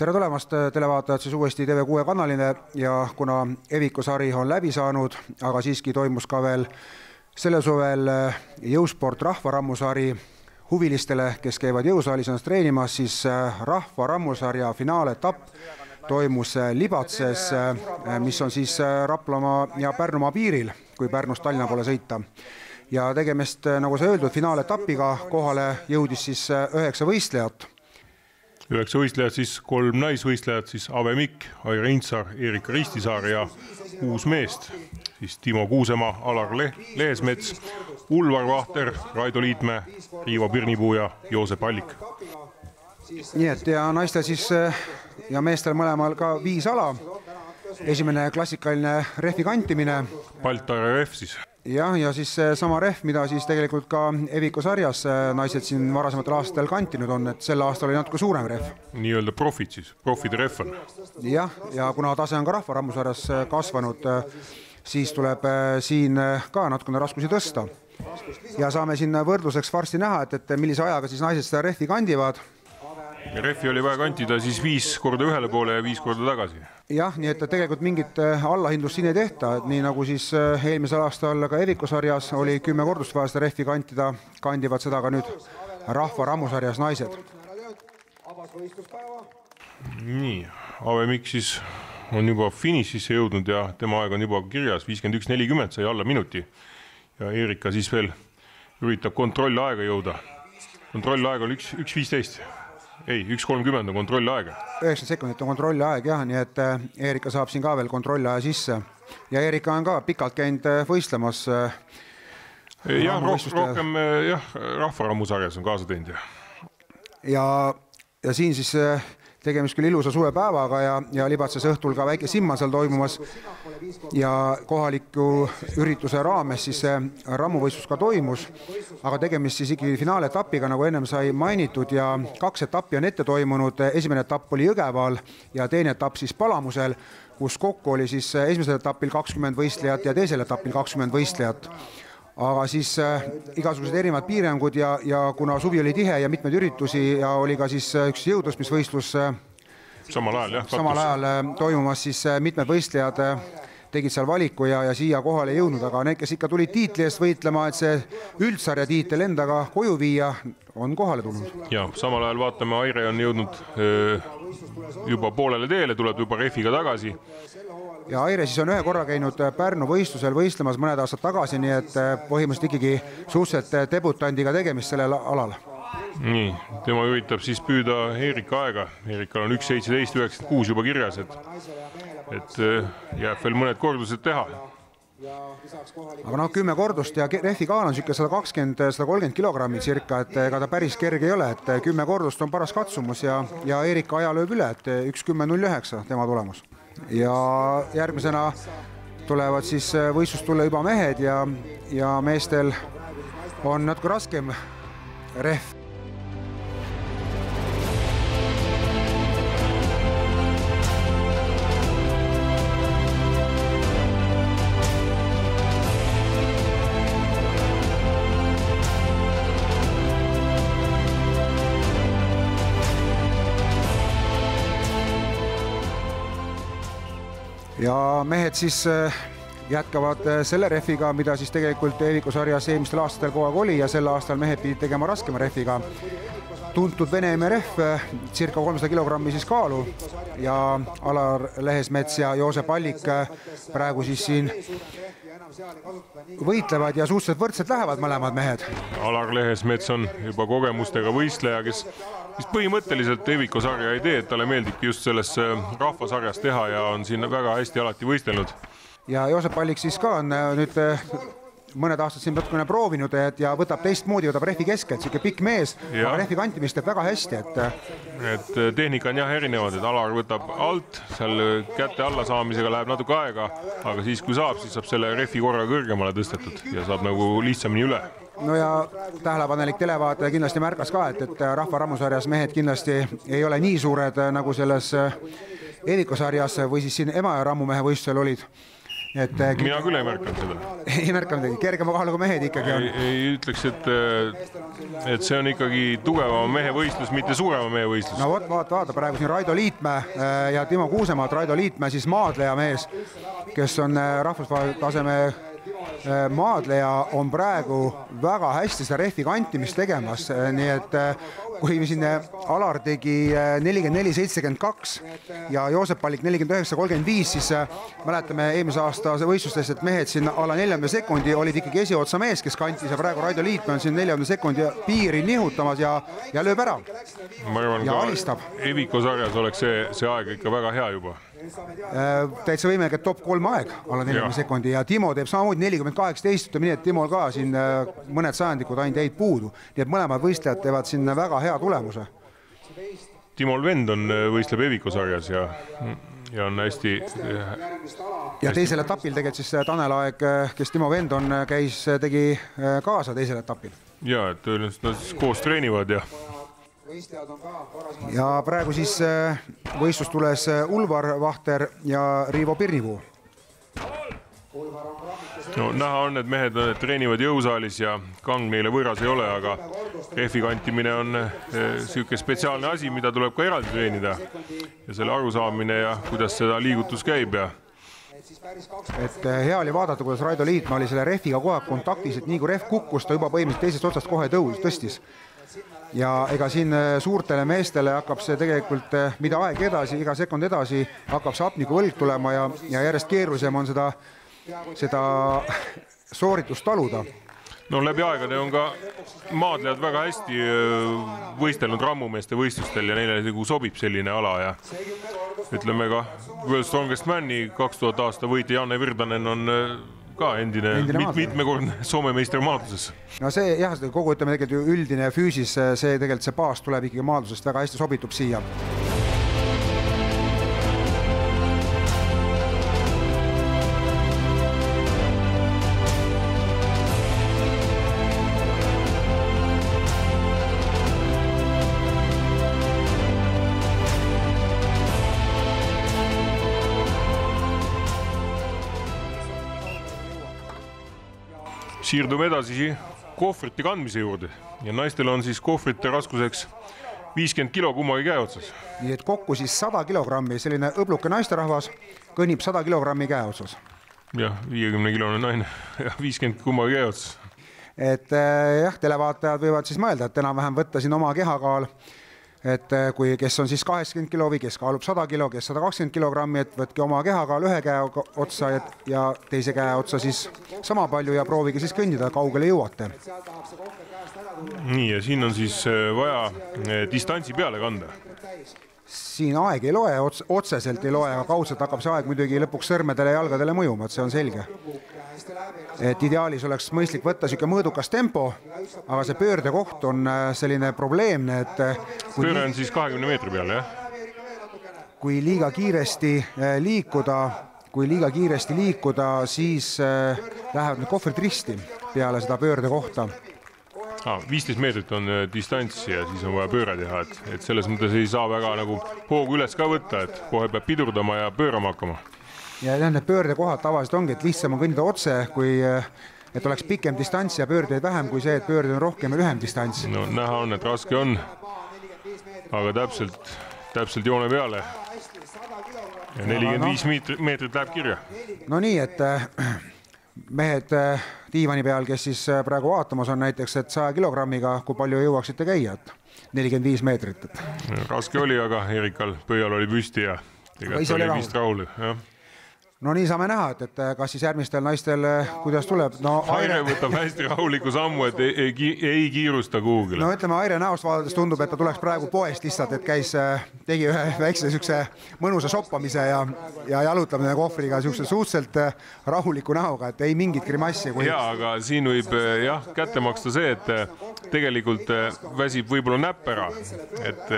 tere tulemast, televaatajad siis uuesti TV6 kanalile. Ja kuna Eviku sari on läbi saanud, aga siiski toimus ka veel sellel suvel äh, jõusport rahvarammusari huvilistele, kes käivad jõusaalis ennast treenimas, siis äh, rahva rammusarja finaaletapp toimus äh, Libatses, mis on siis Raplamaa ja Pärnumaa piiril, kui Pärnust Tallinna poole sõita. ja tegemist, nagu sai öeldud, finaaletapiga. Kohale jõudis siis üheksa võistlejat üheksa võistlejat, siis kolm naisvõistlejat, siis Ave Mikk, Aire Intsar, Erika Ristisaar ja kuus meest, siis Timo Kuusemaa, Alar Le Leesmets, Ulvar Vahter, Raido Liitmäe, Riivo Pirnipuu ja Joosep Allik. nii et ja naistel siis ja meestel mõlemal ka viis ala. esimene klassikaline rehvi kantimine. Baltari rehv siis jah, ja siis seesama rehv, mida siis tegelikult ka Eviku sarjas äh, naised siin varasematel aastatel kantinud on, et sel aastal oli natuke suurem rehv. nii-öelda profid siis, profide rehv on. jah, ja kuna tase on ka rahvarammusarjas äh, kasvanud, äh, siis tuleb siin ka natukene raskusi tõsta. ja saame siin võrdluseks varsti näha, et, et millise ajaga siis naised seda rehvi kandivad rehvi oli vaja kantida siis viis korda ühele poole ja viis korda tagasi. Jah, nii et tegelikult mingit äh, allahindlust siin ei tehta, et nii nagu siis äh, eelmisel aastal ka Eviku sarjas oli kümme kordust vaja seda rehvi kantida, kandivad seda ka nüüd Rahva rammusarjas naised. nii, Ave Mikk siis on juba finišisse jõudnud ja tema aeg on juba kirjas, viiskümmend üks, nelikümmend sai alla minuti. ja Erika siis veel üritab kontrollaega jõuda. kontrollaeg oli üks, üks viisteist ei, üks kolmkümmend on kontrollaeg. üheksakümmend sekundit on kontrollaeg jah, nii et äh, Erika saab siin ka veel kontrollaja sisse ja Erika on ka pikalt käinud äh, võistlemas. Äh, jah, rohkem jah, rahvarammusarjas on kaasa teinud ja. ja, ja siin siis tegemist küll ilusa suvepäevaga ja, ja Libatses õhtul ka väike simma seal toimumas. Ja kohaliku ürituse raames siis see rammuvõistlus ka toimus, aga tegemist siis ikkagi finaaletapiga, nagu ennem sai mainitud ja kaks etappi on ette toimunud, esimene etapp oli Jõgeval ja teine etapp siis Palamusel, kus kokku oli siis esimesel etapil kakskümmend võistlejat ja teisel etapil kakskümmend võistlejat. Aga siis äh, igasugused erinevad piirangud ja, ja kuna suvi oli tihe ja mitmeid üritusi ja oli ka siis äh, üks jõutõstmisvõistlus äh, samal ajal jah, samal ajal äh, toimumas, siis äh, mitmed võistlejad äh, tegid seal valiku ja, ja siia kohale ei jõudnud, aga need, kes ikka tulid tiitli eest võitlema, et see üldsarja tiitel endaga koju viia, on kohale tulnud. ja samal ajal vaatame, Aire on jõudnud öö, juba poolele teele, tuleb juba rehviga tagasi ja Aire siis on ühe korra käinud äh, Pärnu võistlusel võistlemas mõned aastad tagasi, nii et äh, põhimõtteliselt ikkagi suhteliselt äh, debutandiga tegemist sellel alal. nii, tema üritab siis püüda Eerika aega, Eerikal on üks seitseteist üheksakümmend kuus juba kirjas, et et jääb veel mõned kordused teha. Aga noh, kümme kordust ja rehvi kaal on niisugune sada kakskümmend, sada kolmkümmend kilogrammi circa, et ega ta päris kerge ei ole, et kümme kordust on paras katsumus ja, ja Eerika aja lööb üle, et üks kümme null üheksa tema tulemus. Ja järgmisena tulevad siis äh, võistlustulle juba mehed ja, ja meestel on natuke raskem rehv ja mehed siis äh, jätkavad äh, selle rehviga, mida siis tegelikult Eeviku sarjas eelmistel aastatel kogu aeg oli ja sel aastal mehed pidid tegema raskema rehviga. tuntud Venemaa rehv, äh, circa kolmsada kilogrammi siis kaalu ja Alar Lehesmets ja Joosep Allik praegu siis siin võitlevad ja suhteliselt võrdselt lähevad mõlemad mehed. Alar Lehesmets on juba kogemustega võistleja, kes vist põhimõtteliselt Eviko sarja ei tee, et talle meeldibki just selles äh, rahvasarjas teha ja on siin väga hästi alati võistelnud. ja Joosep Allik siis ka on äh, nüüd äh, mõned aastad siin natukene proovinud, et ja võtab teistmoodi, võtab rehvi keskelt, sihuke pikk mees, aga rehvi kantimist teeb väga hästi, et. et tehnika on jah erinevad, et Alar võtab alt, seal käte alla saamisega läheb natuke aega, aga siis, kui saab, siis saab selle rehvi korra kõrgemale tõstetud ja saab nagu lihtsamini üle no ja tähelepanelik televaataja kindlasti märkas ka, et, et Rahva Rammusarjas mehed kindlasti ei ole nii suured nagu selles Eviku sarjas või siis siin Emajõe rammumehe võistlusel olid. et äh, mina küll ei märganud seda. ei märka midagi, kergema kaaluga mehed ikkagi on ei, ütleks, et, et see on ikkagi tugevama mehe võistlus, mitte suurema mehe võistlus. no vot, vaata, vaata praegu siin Raido Liitmäe äh, ja Timo Kuusemaad, Raido Liitmäe siis maadleja mees, kes on äh, rahvusvahelise taseme äh, maadleja, on praegu väga hästi seda rehvi kantimist tegemas, nii et äh, kui siin äh, Alar tegi äh, nelikümmend neli, seitsekümmend kaks ja Joosep Allik nelikümmend üheksa, kolmkümmend viis, siis äh, mäletame eelmise aasta võistlustest, et mehed siin alla neljanda sekundi olid ikkagi esiotsa mees, kes kantis ja praegu Raido Liitmäe on siin neljanda sekundi piiri nihutamas ja, ja lööb ära ma arvan Ja ka. Eviko sarjas oleks see, see aeg ikka väga hea juba. Äh, täitsa võimalik, et top kolm aeg alla neljakümne sekundi ja Timo teeb samamoodi nelikümmend kaheksateist, ütleme nii, et Timol ka siin äh, mõned sajandikud ainult jäid puudu, nii et mõlemad võistlejad teevad siin väga hea tulemuse. Timol vend on, võistleb Eviko sarjas ja, ja on hästi, ja teisel etapil tegelikult siis äh, Tanel Aeg, kes Timo vend on, käis, tegi äh, kaasa teisel etapil. ja et tõenäoliselt nad siis koos treenivad ja ja praegu siis äh, võistlustules äh, Ulvar Vahter ja Riivo Pirnipuu. no näha on, et mehed äh, treenivad jõusaalis ja kang neile võõras ei ole, aga rehvi kantimine on niisugune spetsiaalne asi, mida tuleb ka eraldi treenida ja selle arusaamine ja kuidas seda liigutus käib ja et hea oli vaadata, kuidas Raido Liitmaa oli selle rehviga kogu aeg kontaktis, et nii kui rehv kukkus, ta juba põhimõtteliselt teisest otsast kohe tõus, tõstis. Ja ega siin äh, suurtele meestele hakkab see tegelikult, mida aeg edasi, iga sekund edasi, hakkab see hapnikuvõlg tulema ja, ja järjest keerulisem on seda, seda sooritust taluda. no läbi aegade on ka maadlejad väga hästi öö, võistelnud rammumeeste võistlustel ja neile nagu sobib selline ala ja ütleme ka World Strongest Man'i kaks tuhat aasta võitja Janne Virdanen on ka endine, Endine mit, mitmekordne Soome meister maadluses. no see jah, kogu ütleme tegelikult ju üldine füüsis, see tegelikult see baas tuleb ikkagi maadlusest väga hästi sobitub siia. Siirdume edasi kohvrite kandmise juurde. Ja naistel on siis kohvrite raskuseks viiskümmend kilo kummagi käe otsas. nii et kokku siis sada kilogrammi, selline õbluke naisterahvas kõnnib sada kilogrammi käe otsas. Jah, viiekümne kilone naine. Ja viiskümmend kummagi käe otsas. et eh, jah, televaatajad võivad siis mõelda, et enam-vähem võtta siin oma kehakaal, et eh, kui, kes on siis kaheksakümmend kilo või kes kaalub sada kilo, kes sada kakskümmend kilogrammi, et võtke oma kehakaal ühe käe otsa ja, ja teise käe otsa siis sama palju ja proovige siis kõndida, kaugele jõuate. nii ja siin on siis äh, vaja äh, distantsi peale kanda. Siin aeg ei loe, ots-, otseselt ei loe, aga kaudselt hakkab see aeg muidugi lõpuks sõrmedele ja jalgadele mõjuma, et see on selge. et ideaalis oleks mõistlik võtta niisugune mõõdukas tempo, aga see pöördekoht on äh, selline probleemne, et äh, pööre on siis kahekümne meetri peale jah. kui liiga kiiresti äh, liikuda, kui liiga kiiresti liikuda, siis äh, lähevad need kohvrid risti peale seda pöördekohta. Viisteist meetrit on äh, distants ja siis on vaja pööre teha, et, et selles mõttes ei saa väga nagu hoogu üles ka võtta, et kohe peab pidurdama ja pöörama hakkama. ja jah, need pöördekohad tavaliselt ongi, et lihtsam on kõndida otse, kui äh, et oleks pikem distants ja pöördeid vähem kui see, et pöördeid on rohkem ja lühem distants. no näha on, et raske on. aga täpselt, täpselt joone peale. ja nelikümmend viis meetrit läheb kirja. no nii, et äh, mehed äh, diivani peal, kes siis äh, praegu vaatamas on näiteks, et saja kilogrammiga, kui palju jõuaksite käia, et nelikümmend viis meetrit, et raske oli, aga Erikal pöial oli püsti ja tegelikult ise oli vist rahul, jah. No nii saame näha, et, et äh, kas siis järgmistel naistel, kuidas tuleb, no Aire võtab hästi rahuliku sammu, et ei, ei, ei kiirusta kuhugile. No ütleme Aire näost vaadates tundub, et ta tuleks praegu poest lihtsalt, et käis, tegi ühe väikse siukse mõnusa shoppamise ja, ja jalutab nende kohvriga siukse suhteliselt äh, rahuliku näoga, et ei mingit grimassi, kui ja aga siin võib jah kätte maksta see, et tegelikult väsib võib-olla näpp ära, et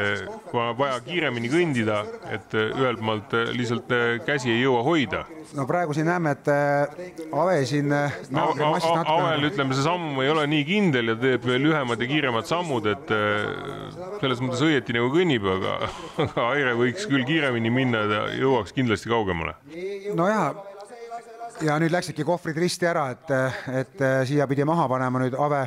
kui on vaja kiiremini kõndida, et ühelt maalt lihtsalt käsi ei jõua hoida. No praegu siin näeme, et äh, Ave siin äh, näogrimassist Avel natuke ütleme, see samm ei ole nii kindel ja teeb lühemad ja kiiremad sammud, et eh, selles mõttes õieti nagu kõnnib, aga, aga Aire võiks küll kiiremini minna ja ta jõuaks kindlasti kaugemale. nojah, ja nüüd läksidki kohvrid risti ära, et, et siia pidi maha panema nüüd Ave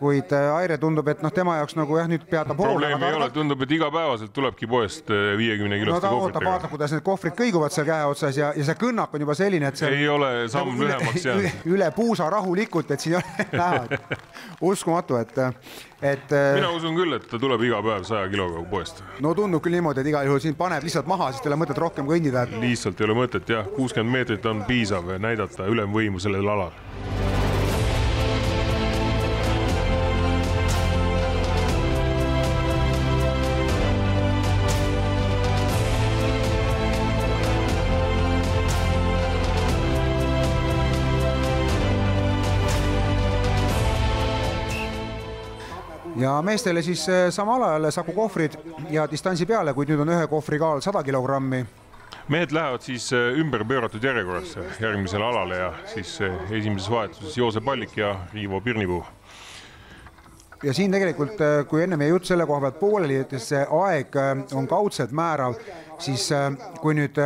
kuid äh, Aire tundub, et noh, tema jaoks nagu jah, nüüd peatab probleemi ei ole, tundub, et igapäevaselt tulebki poest äh, viiekümne kiloste no, kohvritega. vaatab, kuidas need kohvrid kõiguvad seal käe otsas ja, ja see kõnnak on juba selline, et see ei ole samm nagu lühemaks jäänud. üle puusa rahulikult, et siin ei ole näha, uskumatu, et, et. Äh, mina usun küll, et ta tuleb iga päev saja kiloga poest. no tundub küll niimoodi, et igal juhul siin paneb lihtsalt maha, siis ei ole mõtet rohkem kõndida et.... lihtsalt ei ole mõtet jah, kuuskümmend meetrit on piisav näidata ülemvõimu sellel alal meestele siis eh, samal ajal Saku kohvrid ja distantsi peale, kuid nüüd on ühe kohvri kaal sada kilogrammi. mehed lähevad siis eh, ümber pööratud järjekorras järgmisele alale ja siis eh, esimeses vahetuses Joosep Allik ja Riivo Pirnipuu ja siin tegelikult, kui enne meie jutt selle koha pealt pooleli, et see aeg on kaudselt määrav, siis kui nüüd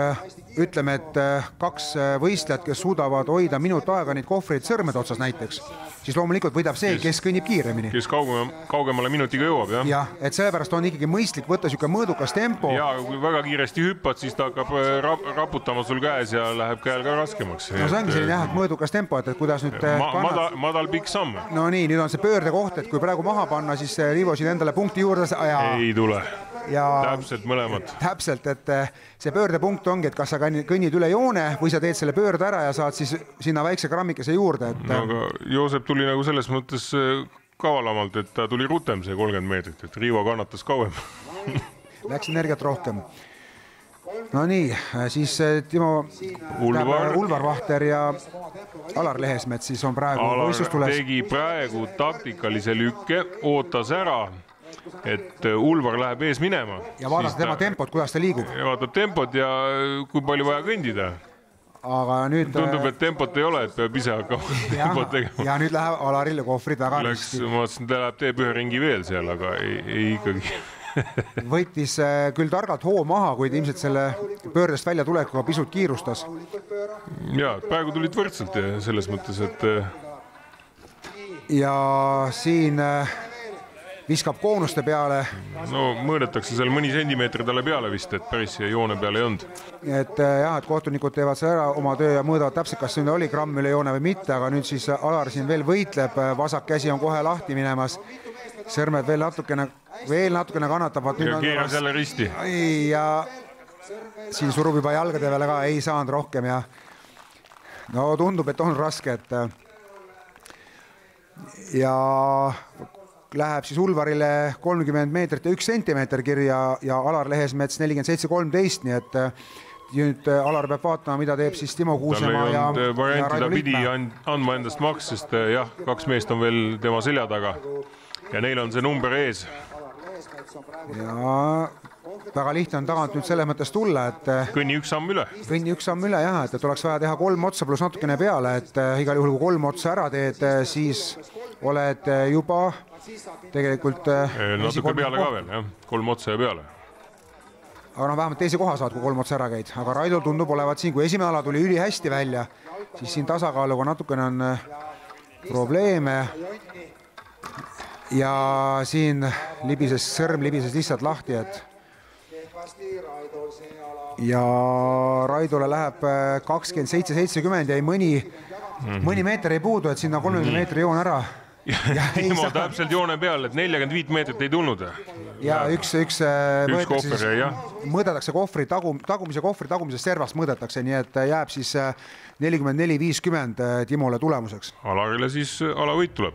ütleme, et kaks võistlejat, kes suudavad hoida minut aega neid kohvreid sõrmede otsas näiteks siis loomulikult võidab see, kes kõnnib kiiremini. kes kaugema, kaugemale minutiga jõuab, jah. jah, et sellepärast on ikkagi mõistlik võtta niisugune mõõdukas tempo. ja kui väga kiiresti hüppad, siis ta hakkab äh, rap raputama sul käes ja läheb käel ka raskemaks. no see ongi selline jah, et mõõdukas tempo, et, et kuidas nüüd äh, ma, kannad... madal, madal pikk samm. no nii, nüüd on see pöördekoht, et kui praegu maha panna, siis äh, Riivo siin endale punkti juurde ja ei tule ja täpselt mõlemad. täpselt, et see pöördepunkt ongi, et kas sa kõnnid üle joone või sa teed selle pöörde ära ja saad siis sinna väikse grammikese juurde, et. no aga Joosep tuli nagu selles mõttes äh, kavalamalt, et ta tuli rutem see kolmkümmend meetrit, et Riivo kannatas kauem Läks energiat rohkem. Nonii, siis äh, Timo Ulvar. Ulvar Vahter ja Alar Lehesmets siis on praegu võistlustules. tegi praegu taktikalise lükke, ootas ära et äh, Ulvar läheb ees minema. ja vaatas tema ta, tempot, kuidas ta liigub. vaatab tempot ja kui palju vaja kõndida aga nüüd. tundub, et tempot ei ole, et peab ise hakkama tempot tegema. ja nüüd läheb Alarile kohvrid väga hästi. ma vaatasin, ta läheb, teeb ühe ringi veel seal, aga ei, ei ikkagi võttis äh, küll targalt hoo maha, kuid ilmselt selle pöördest väljatulekuga pisut kiirustas. ja praegu tulid võrdselt selles mõttes, et. ja siin äh, viskab koonuste peale. no mõõdetakse seal mõni sentimeeter talle peale vist, et päris siia joone peale ei olnud. et äh, jah, et kohtunikud teevad seal ära oma töö ja mõõdavad täpselt, kas nüüd oli gramm üle joone või mitte, aga nüüd siis Alar siin veel võitleb, vasak käsi on kohe lahti minemas. sõrmed veel natukene, veel natukene kannatavad. ja keeras jälle risti. ja siin surub juba jalgade peale ka, ei saanud rohkem ja no tundub, et on raske, et ja läheb siis Ulvarile kolmkümmend meetrit ja üks sentimeeter kirja ja Alar Lehesmets nelikümmend seitse, kolmteist, nii et äh, nüüd äh, Alar peab vaatama, mida teeb siis Timo Kuusemaa ja, äh, ja Raido pidi andma endast maks, sest jah, kaks meest on veel tema selja taga ja neil on see number ees. ja väga lihtne on tagant nüüd selles mõttes tulla, et kõnni üks samm üle. kõnni üks samm üle jah, et, et oleks vaja teha kolm otsa pluss natukene peale, et igal juhul, kui kolm otsa ära teed, siis oled juba tegelikult. Äh, natuke peale ka veel jah, kolm otsa ja peale. aga noh, vähemalt teise koha saad, kui kolm otsa ära käid, aga Raidol tundub olevat siin, kui esimene ala tuli ülihästi välja, siis siin tasakaaluga natukene on äh, probleeme. ja siin libises, sõrm libises lihtsalt lahti, et ja Raidole läheb äh, kakskümmend seitse, seitsekümmend jäi mõni mm, -hmm. mõni meeter ei puudu, et sinna kolmekümne mm -hmm. meetri joon ära Timo täpselt joone peal, et nelikümmend viit meetrit ei tulnud. ja üks, üks, äh, üks kohver jäi jah. mõõdetakse kohvri tagum-, tagumise kohvri tagumisest servast mõõdetakse, nii et äh, jääb siis nelikümmend neli, viiskümmend Timole tulemuseks. Alarile siis alavõit tuleb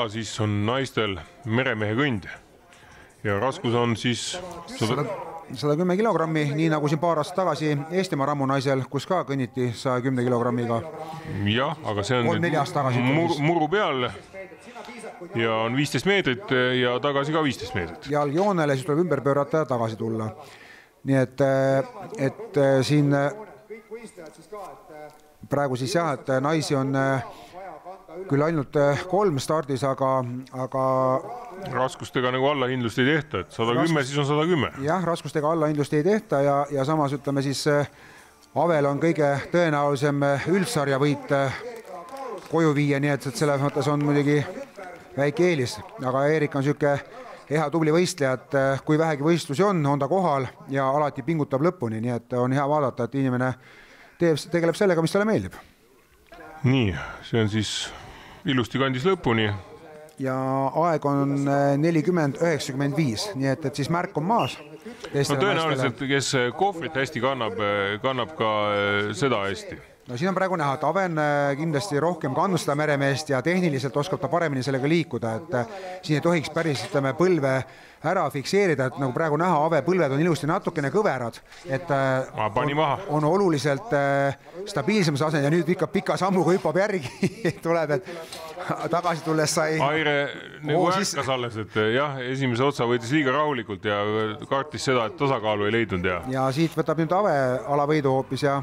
ala siis on naistel meremehe kõnd ja raskus on siis sada, sada kümme kilogrammi, nii nagu siin paar aastat tagasi Eestimaa rammunaisel, kus ka kõnniti saja kümne kilogrammiga. jah, aga see on Kolm-neli aastat tagasi mur, muru peal ja on viisteist meetrit ja tagasi ka viisteist meetrit. jalg joonele, siis tuleb ümber pöörata ja tagasi tulla. nii et, et siin praegu siis jah, et naisi on küll ainult kolm stardis, aga, aga raskustega nagu allahindlust ei tehta, et sada kümme, siis on sada kümme. jah, raskustega allahindlust ei tehta ja, ja samas ütleme siis Avel on kõige tõenäolisem üldsarja võit koju viia, nii et, et selles mõttes on muidugi väike eelis, aga Eerik on niisugune hea tubli võistleja, et kui vähegi võistlusi on, on ta kohal ja alati pingutab lõpuni, nii et on hea vaadata, et inimene teeb, tegeleb sellega, mis talle meeldib. nii, see on siis ilusti kandis lõpuni. ja aeg on nelikümmend, üheksakümmend viis, nii et, et siis märk on maas. no tõenäoliselt, kes kohvrit hästi kannab, kannab ka eh, seda hästi no siin on praegu näha, et Aven äh, kindlasti rohkem kannab seda meremeest ja tehniliselt oskab ta paremini sellega liikuda, et äh, siin ei tohiks päris, ütleme, põlve ära fikseerida, et nagu praegu näha, Ave põlved on ilusti natukene kõverad, et äh, Ma pani on, maha. on oluliselt stabiilsemas asendis ja nüüd ikka pika sammuga hüppab järgi tuleb, et tagasi tulles sai Aire nagu ärkas alles, et jah, esimese otsa võttis liiga rahulikult ja kartis seda, et tasakaalu ei leidnud ja ja siit võtab nüüd Ave alavõidu hoopis ja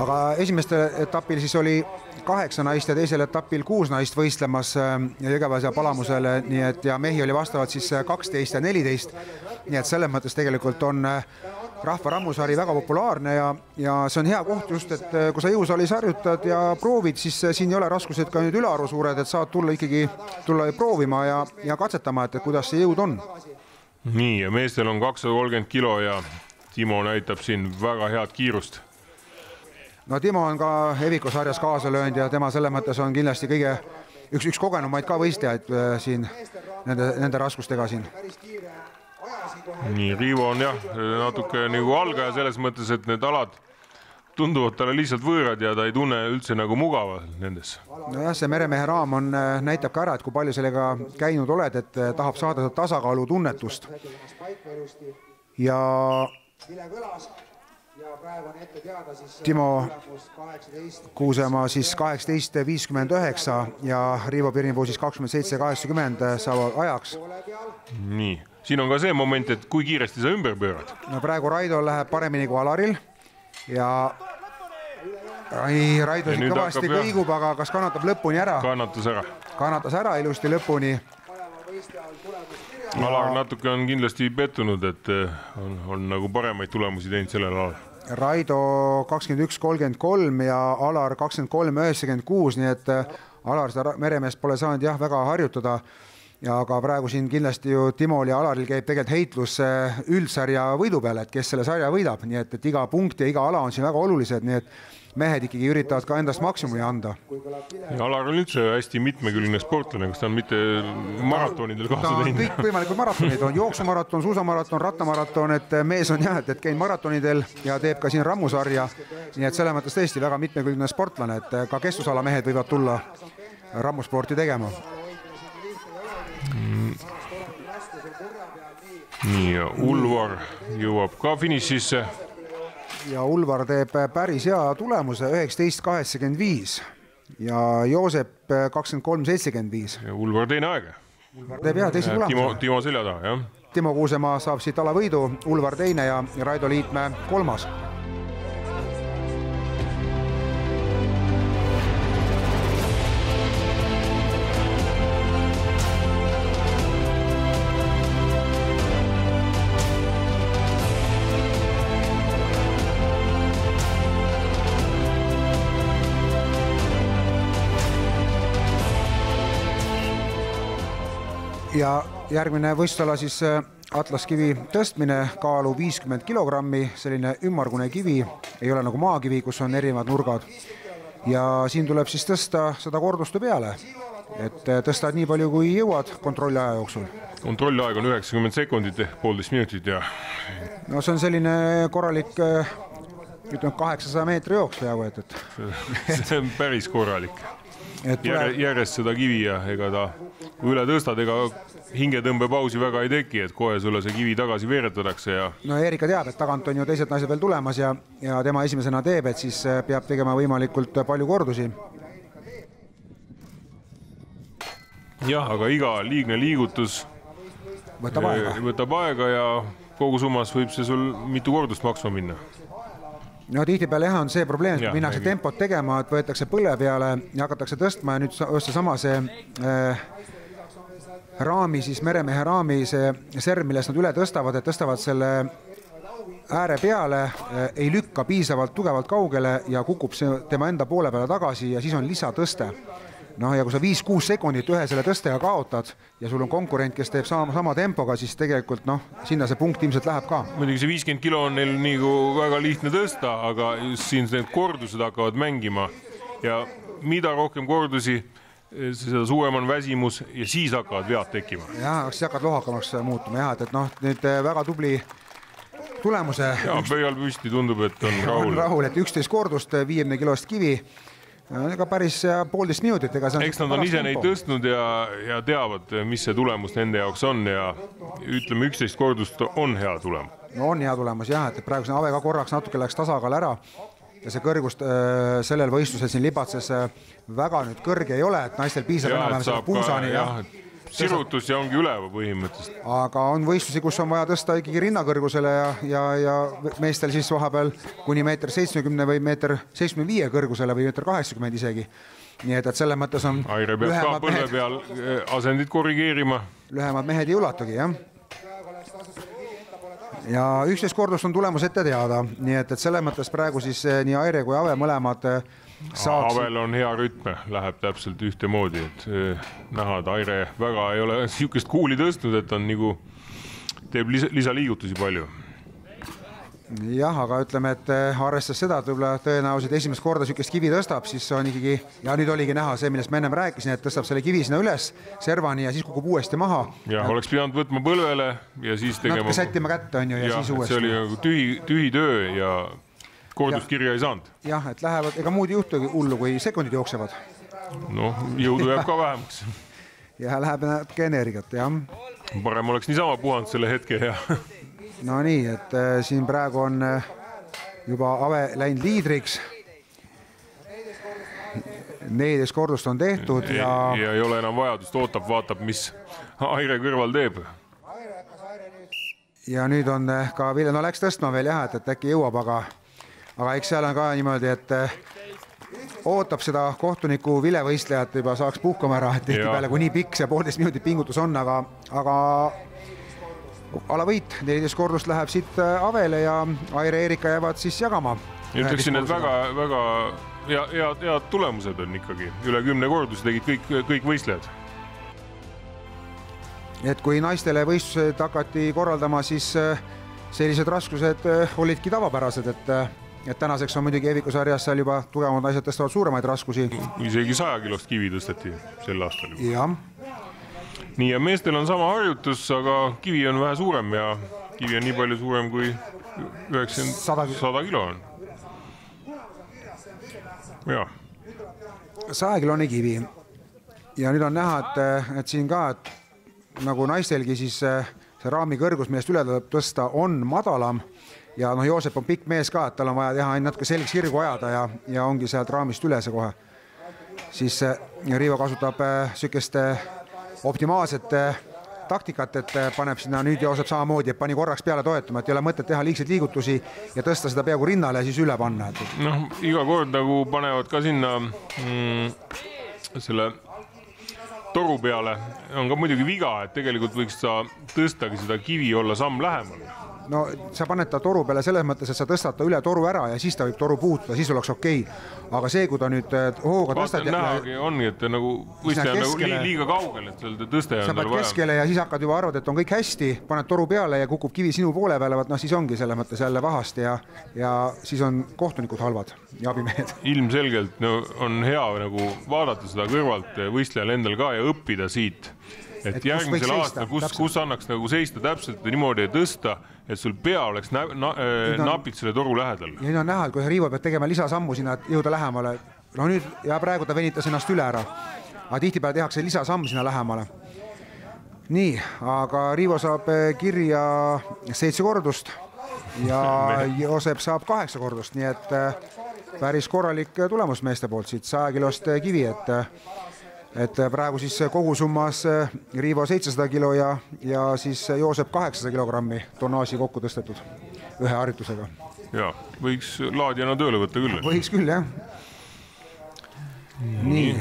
aga esimestel etapil siis oli kaheksa naist ja teisel etapil kuus naist võistlemas äh, Jõgevas ja Palamusel, nii et ja mehi oli vastavalt siis äh, kaksteist ja neliteist. nii et selles mõttes tegelikult on äh, rahva rammusari väga populaarne ja, ja see on hea koht just, et kui sa jõusaalis harjutad ja proovid, siis siin ei ole raskused ka nüüd ülearu suured, et saad tulla ikkagi, tulla proovima ja, ja katsetama, et, et kuidas see jõud on. nii ja meestel on kakssada kolmkümmend kilo ja Timo näitab siin väga head kiirust. No Timo on ka Eviko sarjas kaasa löönud ja tema selles mõttes on kindlasti kõige üks, üks kogenumaid ka võistlejaid äh, siin nende, nende raskustega siin. nii, Riivo on jah, natuke nagu algaja selles mõttes, et need alad tunduvad talle lihtsalt võõrad ja ta ei tunne üldse nagu mugava nendes. nojah, see meremehe raam on, näitab ka ära, et kui palju sellega käinud oled, et eh, tahab saada seda tasakaalutunnetust. ja Timo Kuusemaa siis kaheksateist viiskümmend üheksa ja Riivo Pirnipuu siis kakskümmend seitse kaheksakümmend saavad ajaks. nii, siin on ka see moment, et kui kiiresti sa ümber pöörad. no praegu Raido läheb paremini kui Alaril ja ei, Raido siin kõvasti kõigub, aga kas kannatab lõpuni ära? kannatas ära. kannatas ära ilusti lõpuni Alar natuke on kindlasti pettunud, et eh, on, on nagu paremaid tulemusi teinud sellel alal. Raido kakskümmend üks, kolmkümmend kolm ja Alar kakskümmend kolm, üheksakümmend kuus, nii et äh, Alar seda meremeest pole saanud jah, väga harjutada. ja aga praegu siin kindlasti ju Timol ja Alaril käib tegelikult heitlus äh, üldsarja võidu peale, et kes selle sarja võidab, nii et, et iga punkt ja iga ala on siin väga olulised, nii et mehed ikkagi üritavad ka endast maksimumi anda. Alar on üldse hästi mitmekülgne sportlane, kas ta on mitte maratonidel kaasa on teinud? kõikvõimalikud maratonid, on jooksumaraton, suusamaraton, rattamaraton, et mees on jah, et, et käinud maratonidel ja teeb ka siin rammusarja. nii et selles mõttes tõesti väga mitmekülgne sportlane, et ka kestvusala mehed võivad tulla rammusporti tegema. nii ja Ulvar jõuab ka finišisse. Ja Ulvar teeb päris hea tulemuse, üheksateist kaheksakümmend viis ja Joosep kakskümmend kolm seitsekümmend viis. Ulvar teine aeg. teeb hea teise Timo, tulemuse. Timo selja taha, jah. Timo Kuusemaa saab siit alavõidu, Ulvar teine ja ja Raido Liitmäe kolmas. Ja järgmine võistlusala siis äh, atlaskivi tõstmine, kaalu viiskümmend kilogrammi, selline ümmargune kivi, ei ole nagu maakivi, kus on erinevad nurgad. ja siin tuleb siis tõsta seda korduste peale et äh, tõstad nii palju, kui jõuad kontrolli aja jooksul. kontrolliaeg on üheksakümmend sekundit ehk poolteist minutit ja no see on selline korralik äh, ütleme kaheksasaja meetri jooks peaaegu, et, et see on päris korralik. Et Järje, järjest seda kivi ja ega ta, kui üle tõstad, ega hingetõmbepausi väga ei teki, et kohe sulle see kivi tagasi veeretatakse ja. no Erika teab, et tagant on ju teised naised veel tulemas ja, ja tema esimesena teeb, et siis äh, peab tegema võimalikult palju kordusi. jah, aga iga liigne liigutus võtab aega, võtab aega ja kogusummas võib see sul mitu kordust maksma minna no tihtipeale jah, on see probleem, et minnakse tempot tegema, et võetakse põlve peale ja hakatakse tõstma ja nüüd seesama see äh, raami siis meremehe raami see serv, millest nad üle tõstavad, et tõstavad selle ääre peale, äh, ei lükka piisavalt tugevalt kaugele ja kukub see tema enda poole peale tagasi ja siis on lisatõste noh, ja kui sa viis-kuus sekundit ühe selle tõstega kaotad ja sul on konkurent, kes teeb sama, sama tempoga, siis tegelikult noh, sinna see punkt ilmselt läheb ka. muidugi see viiskümmend kilo on neil nagu väga lihtne tõsta, aga siin need kordused hakkavad mängima ja mida rohkem kordusi, seda suurem on väsimus ja siis hakkavad vead tekkima. jah, siis hakkad lohakamaks muutuma jah, et, et noh, nüüd eh, väga tubli tulemuse. ja pöial püsti tundub, et on rahul. rahul, et üksteist kordust viiekümne kilost kivi ega päris poolteist minutit, ega see on eks nad on ise tempo. neid tõstnud ja, ja teavad, mis see tulemus nende jaoks on ja ütleme, üksteist kordust on hea tulem. no on hea tulemus jah, et praegu see ave ka korraks natuke läks tasakaal ära ja see kõrgust äh, sellel võistlusel siin Libatses äh, väga nüüd kõrge ei ole, et naistel piisab enam-vähem selle puusani ja, ja sirutus ja ongi üleval põhimõtteliselt. aga on võistlusi, kus on vaja tõsta ikkagi rinnakõrgusele ja, ja, ja meestel siis vahepeal kuni meeter seitsmekümne või meeter seitsmekümne viie kõrgusele või meeter kaheksakümmend isegi. nii et, et selles mõttes on. Aire peab ka põlve mehed, peal eh, asendit korrigeerima. lühemad mehed ei ulatugi jah ja üksteist kordust on tulemus ette teada, nii et, et selles mõttes praegu siis eh, nii Aire kui Ave mõlemad äh, saaks. Avel on hea rütm, läheb täpselt ühtemoodi, et eh, näha, et Aire väga ei ole niisugust kuuli tõstnud, et on nagu, teeb lisa, lisaliigutusi palju jah, aga ütleme, et eh, arvestades seda, et võib-olla tõenäoliselt esimest korda niisugust kivi tõstab, siis on ikkagi ja nüüd oligi näha see, millest ma ennem rääkisin, et tõstab selle kivi sinna üles servani ja siis kukub uuesti maha. jah, oleks pidanud võtma põlvele ja siis tegema. natuke sättima kätte on ju ja, ja siis uuesti. see oli nagu tühi, tühi töö ja korduskirja ei saanud. jah, et lähevad, ega muud ei juhtugi hullu, kui sekundid jooksevad. noh, jõudu jääb ka vähemaks ja läheb natuke energiat, jah. parem oleks niisama puhanud selle hetke ja no nii, et äh, siin praegu on äh, juba Ave läinud liidriks. neliteist kordust on tehtud ja. ja ei ole enam vajadust, ootab, vaatab, mis Aire kõrval teeb ja nüüd on äh, ka Vilja, no läks tõstma veel jah, et, et äkki jõuab, aga aga eks seal on ka niimoodi, et eh, ootab seda kohtuniku vilevõistlejat juba saaks puhkama ära, et tihtipeale, kui nii pikk see poolteist minutit pingutus on, aga, aga alavõit, neliteist kordust läheb siit eh, Avele ja Aire Eerika jäävad siis jagama. ütleksin, et väga-väga hea, head, head tulemused on ikkagi, üle kümne korduse tegid kõik, kõik võistlejad. et kui naistele võistlused hakati korraldama, siis eh, sellised raskused olidki tavapärased, et et tänaseks on muidugi Eeviku sarjas seal juba tugevamad naised tõstavad suuremaid raskusi. isegi saja kilost kivi tõsteti sel aastal jah. nii, ja meestel on sama harjutus, aga kivi on vähe suurem ja kivi on nii palju suurem kui üheksakümmend, sada kilo on. jah. sajakilone kivi ja nüüd on näha, et, et siin ka, et nagu naistelgi, siis see raami kõrgus, millest üle tuleb tõsta, on madalam ja noh, Joosep on pikk mees ka, et tal on vaja teha ainult natuke selg sirgu ajada ja, ja ongi sealt raamist üle see kohe. siis äh, Riivo kasutab niisugust äh, äh, optimaalset taktikat, et paneb sinna nüüd Joosep samamoodi, et pani korraks peale toetuma, et ei ole mõtet teha liigseid liigutusi ja tõsta seda peaaegu rinnale ja siis üle panna, noh, iga kord nagu panevad ka sinna mm, selle toru peale on ka muidugi viga, et tegelikult võiks ta tõstagi seda kivi olla samm lähemal no sa paned ta toru peale selles mõttes, et sa tõstad ta üle toru ära ja siis ta võib toru puutuda, siis oleks okei okay. aga see, kui ta nüüd äh, hooga tõstad. nähagi ongi, et nagu võistleja on nagu liiga, liiga kaugel, et seal tõste on. sa pead keskele ja siis hakkad juba arvad, et on kõik hästi, paned toru peale ja kukub kivi sinu poole peale, vot noh, siis ongi selles mõttes jälle pahasti ja, ja siis on kohtunikud halvad ja abimehed. ilmselgelt no on hea nagu vaadata seda kõrvalt võistlejal endal ka ja õppida siit et, et järgmisel aastal, kus, kus annaks nagu seista täpselt niimoodi ja tõsta, et sul pea oleks na, na, äh, on, napid selle toru lähedal. ja nüüd on näha, et kui Riivo peab tegema lisasammu sinna, et jõuda lähemale. no nüüd ja praegu ta venitas ennast üle ära. aga tihtipeale tehakse lisasamm sinna lähemale. nii, aga Riivo saab äh, kirja seitse kordust ja Joosep saab kaheksa kordust, nii et äh, päris korralik tulemus meeste poolt siit saja kilost kivi, et et praegu siis kogusummas eh, Riivo seitsesada kilo ja, ja siis Joosep kaheksasada kilogrammi tonnaaži kokku tõstetud ühe harjutusega. ja võiks laadijana tööle võtta küll. võiks küll jah. nii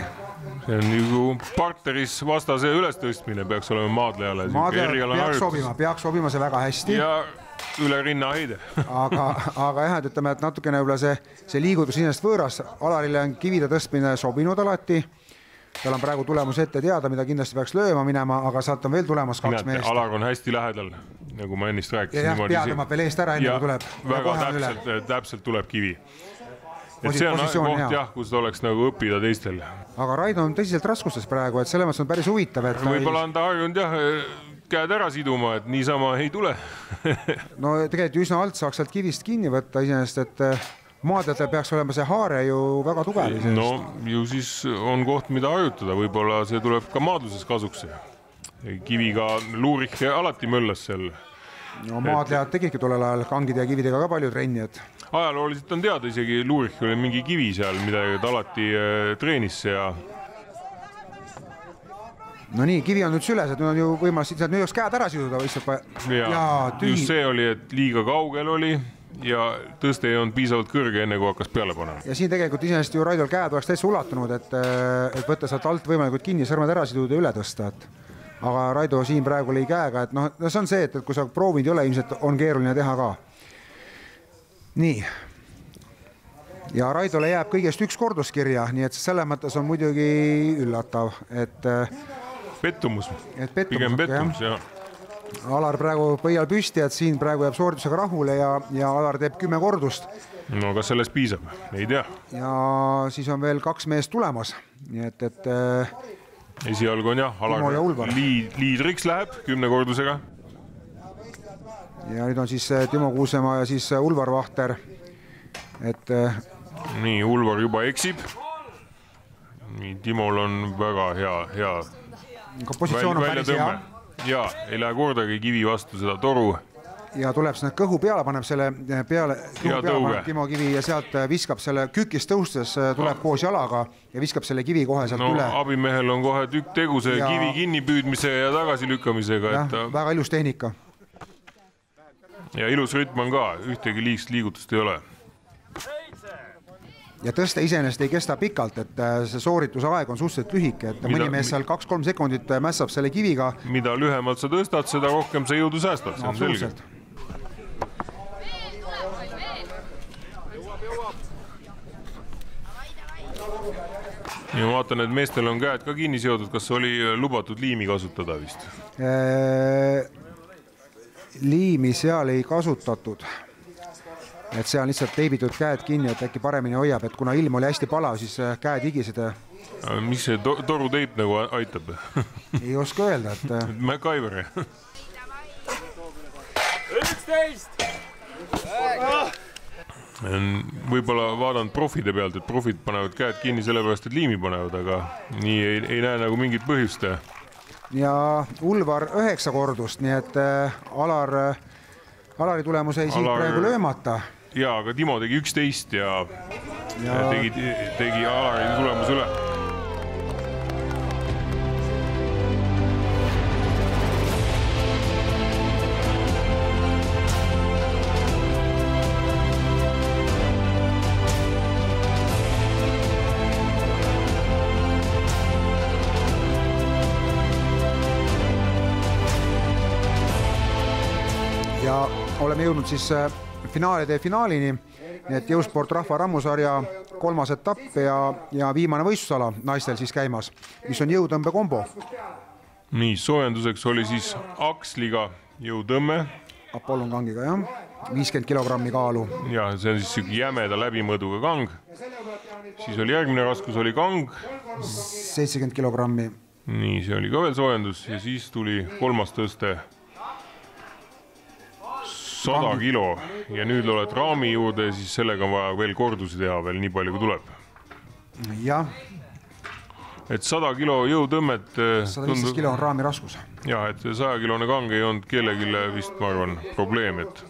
see on nagu partneris vastase ülestõstmine peaks olema maadlejale. maadlejale peaks sobima, peaks sobima see väga hästi. ja üle rinnaheide aga, aga jah, et ütleme, et natukene võib-olla see, see liigutus iseenesest võõras, Alarile on kivide tõstmine sobinud alati tal on praegu tulemus ette teada, mida kindlasti peaks lööma minema, aga sealt on veel tulemas kaks meest. Alar on hästi lähedal, nagu ma ennist rääkisin. jah, pea tõmbab veel eest ära, enne kui tuleb. väga täpselt, täpselt tuleb kivi. et see on koht jah, kus oleks nagu õppida teistel. aga Raido on tõsiselt raskustes praegu, et selles mõttes on päris huvitav, et võib-olla on ta harjunud jah, käed ära siduma, et niisama ei tule no tegelikult üsna alt saaks sealt kivist kinni võtta iseenesest, et maadlejatel peaks olema see haare ju väga tugev. no ju siis on koht, mida harjutada, võib-olla see tuleb ka maadluses kasuks. kiviga luurik alati möllas seal. no maadlejad et... tegidki tollel ajal kangide ja kividega ka palju trenni, et. ajalooliselt on teada, isegi luurik oli mingi kivi seal, mida ta alati äh, treenis ja no nii, kivi on nüüd süles, et nüüd on ju võimalus, nüüd oleks käed ära siduda lihtsalt. ja just see oli, et liiga kaugel oli ja tõste ei olnud piisavalt kõrge, enne kui hakkas peale panema. ja siin tegelikult iseenesest ju Raidol käed oleks täitsa ulatunud, et, et võtta sealt alt võimalikult kinni, sõrmed ära siduda ja üle tõsta, et aga Raido siin praegu lõi käega, et noh, no see on see, et, et kui sa proovinud ei ole, ilmselt on keeruline teha ka. nii. ja Raidole jääb kõigest üks kordus kirja, nii et selles mõttes on muidugi üllatav, et. pettumus. et pettumus. pigem pettumus jah ja Alar praegu pöial püsti, et siin praegu jääb sooritusega rahule ja, ja Alar teeb kümme kordust. no kas sellest piisab, ei tea. ja siis on veel kaks meest tulemas, nii et, et. Äh, esialgu on jah, Alar liid, liidriks läheb kümne kordusega. ja nüüd on siis äh, Timo Kuusemaa ja siis äh, Ulvar Vahter, et. nii, Ulvar juba eksib. nii, Timol on väga hea, hea. positsioon on päris hea ja ei lähe kordagi kivi vastu seda toru. ja tuleb sinna kõhu peale, paneb selle eh, peale, kõhu peale paneb Timo kivi ja sealt eh, viskab selle kükist tõustes, eh, tuleb no. koos jalaga ja viskab selle kivi kohe sealt no, üle. abimehel on kohe tükk tegu see ja... kivi kinnipüüdmise ja tagasilükkamisega. et ta... väga ilus tehnika. ja ilus rütm on ka, ühtegi liigset liigutust ei ole ja tõste iseenesest ei kesta pikalt, et äh, see soorituse aeg on suhteliselt lühike, et mida, mõni mees seal kaks-kolm sekundit äh, mässab selle kiviga. mida lühemalt sa tõstad, seda rohkem sa jõudu säästad, see on selge. ja ma vaatan, et meestel on käed ka kinni seotud, kas oli äh, lubatud liimi kasutada vist? liimi seal ei kasutatud et see on lihtsalt teibitud käed kinni, et äkki paremini hoiab, et kuna ilm oli hästi palav, siis äh, käed higisid. mis see to toruteip nagu aitab ei oska öelda, et. Äh, MacGyver üksteist võib-olla vaadanud profide pealt, et profid panevad käed kinni sellepärast, et liimi panevad, aga nii ei, ei näe nagu mingit põhjust. ja Ulvar üheksa kordust, nii et äh, Alar äh,, Alari tulemus jäi siit praegu löömata ja, aga Timo tegi üksteist ja, ja... ja tegi, tegi Alari tulemus üle. ja oleme jõudnud siis äh, finaalide finaalini, nii et jõusport rahva rammusarja kolmas etapp ja, ja viimane võistlusala naistel siis käimas, mis on jõutõmbekombo. nii, soojenduseks oli siis aksliga jõutõmme Apollon kangiga jah, viiskümmend kilogrammi kaalu. ja see on siis sihuke jämeda läbimõõduga kang. siis oli järgmine raskus oli kang, seitsekümmend kilogrammi. nii, see oli ka veel soojendus ja siis tuli kolmas tõste sada kilo ja nüüd oled raami juurde ja siis sellega on vaja veel kordusi teha veel nii palju, kui tuleb. jah, et sada kilo jõutõmmet eh, sada viisteist kilo on raami raskus. jah, et sajakilone kang ei olnud kellelegi vist, ma arvan, probleem, et